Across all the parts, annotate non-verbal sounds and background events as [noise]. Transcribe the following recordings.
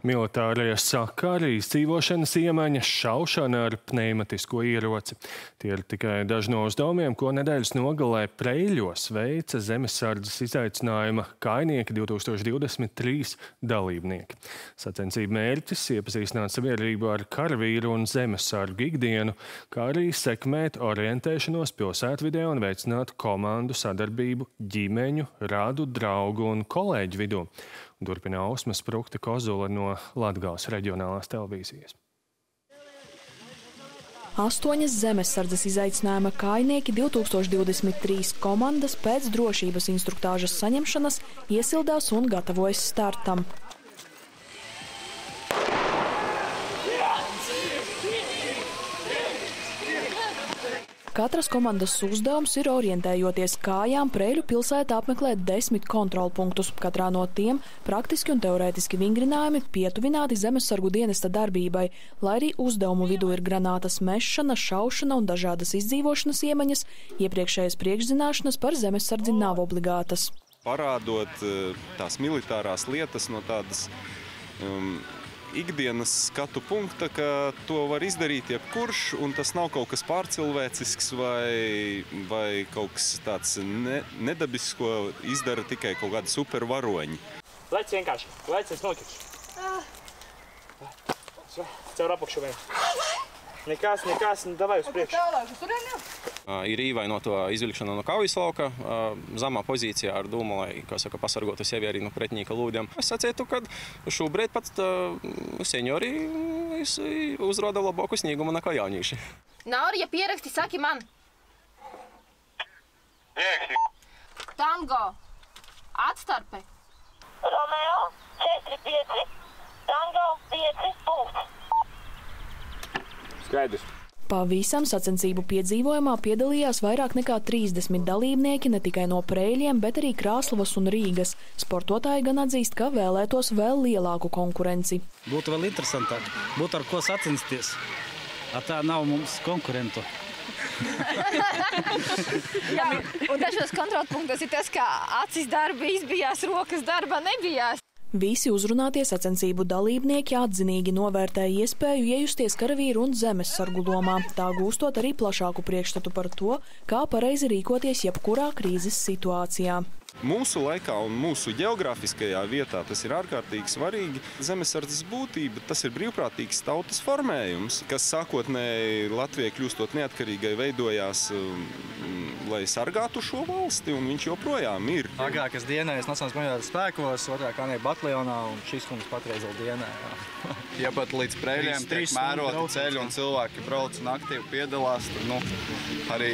Militārie sakari, izdzīvošanas iemaņas, šaušana ar pneimatisko ieroci. Tie ir tikai daži no uzdevumiem, ko nedēļas nogalē Preļos veica zemesardzes izaicinājuma kainieki 2023 dalībnieki. Sacensību mērķis iepazīstināt sabiedrību ar karavīru un zemesargu ikdienu, kā arī sekmēt orientēšanos pilsētvidē un veicināt komandu sadarbību ģimeņu, rādu, draugu un kolēģu vidū. Turpina Ausma Sprukta Kozula no Latgales reģionālās televīzijas. Astoņas zemesardzes izaicinājuma kainieki 2023 komandas pēc drošības instruktāžas saņemšanas iesildās un gatavojas startam. Katras komandas uzdevums ir orientējoties kājām Preļu pilsētā apmeklēt desmit kontrolpunktus. Katrā no tiem praktiski un teorētiski vingrinājumi pietuvināti zemesargu dienesta darbībai, lai arī uzdevumu vidū ir granātas mešana, šaušana un dažādas izdzīvošanas iemaņas, iepriekšējas priekšzināšanas par zemesardzi nav obligātas. Parādot eh, tās militārās lietas no tādas um, ikdienas skatu punkta, ka to var izdarīt jebkurš, un tas nav kaut kas pārcilvēcisks vai, vai kaut kas tāds ne, nedabisks, ko izdara tikai kaut kādi supervaroņi. Lec vienkārši, lec, es nokrišu. Caur apakšu vien. Nekas, nekas, nu davai uz priekšu. Ir īvainoto izvilkšana no kaujas lauka, zemā pozīcijā ar dūmu, lai, kā saka, pasargotu sevi arī no pretinieka lūdiem. Es sacītu, ka šobrīd pat seniori uzrāda labāku sniegumu nekā jaunieši. Nauri, ja pieraksti, saki man. Tango. Atstarpe. Romeo 4-5. Tango 5 punkts. Skaidrs. Pavisam sacensību piedzīvojumā piedalījās vairāk nekā 30 dalībnieki ne tikai no Prēļiem, bet arī Krāslavas un Rīgas. Sportotāji gan atzīst, ka vēlētos vēl lielāku konkurenci. Būtu vēl interesantāk, būtu ar ko sacensties. Ar tā nav mums konkurentu. [laughs] Jā, un dažos kontrolpunktos ir tas, ka acis darba izbijās, rokas darba nebijās. Visi uzrunātie sacensību dalībnieki atzinīgi novērtēja iespēju iejusties karavīru un zemesargu lomā, tā gūstot arī plašāku priekšstatu par to, kā pareizi rīkoties jebkurā krīzes situācijā. Mūsu laikā un mūsu geogrāfiskajā vietā tas ir ārkārtīgi svarīgi. Zemesardzes būtība tas ir brīvprātīgs tautas formējums, kas sākotnēji Latvijai kļūstot neatkarīgai veidojās, um, lai sargātu šo valsti, un viņš joprojām ir. Agrāk es dienēju Nacionālās bruņotajās spēkos, otrā kanija bataljonā, un šis kungs patreiz vēl dienē. Jā. Ja pat līdz preļiem tiek mēroti ceļi un cilvēki brauc un aktīvi piedalās, tad nu, arī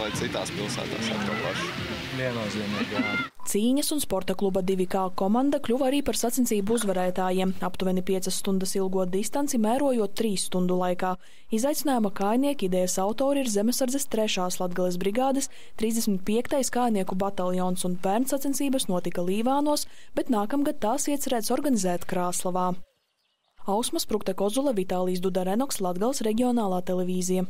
lai citās pilsētās atkal plaši. Viennozīmīgi, jā. Cīņas un sporta kluba 2K komanda kļuva arī par sacensību uzvarētājiem. Aptuveni 5 stundas ilgo distanci mērojot 3 stundu laikā. Izaicinājuma kājnieki idejas autori ir Zemesardzes 3. Latgales brigādes 35. kājnieku bataljons un pērn sacensības notika Līvānos, bet nākamgad tās iecerēts organizēt Krāslavā. Ausmas Prukte Kozula, Vitālijas Duda Renoks, Latgales reģionālā televīzija.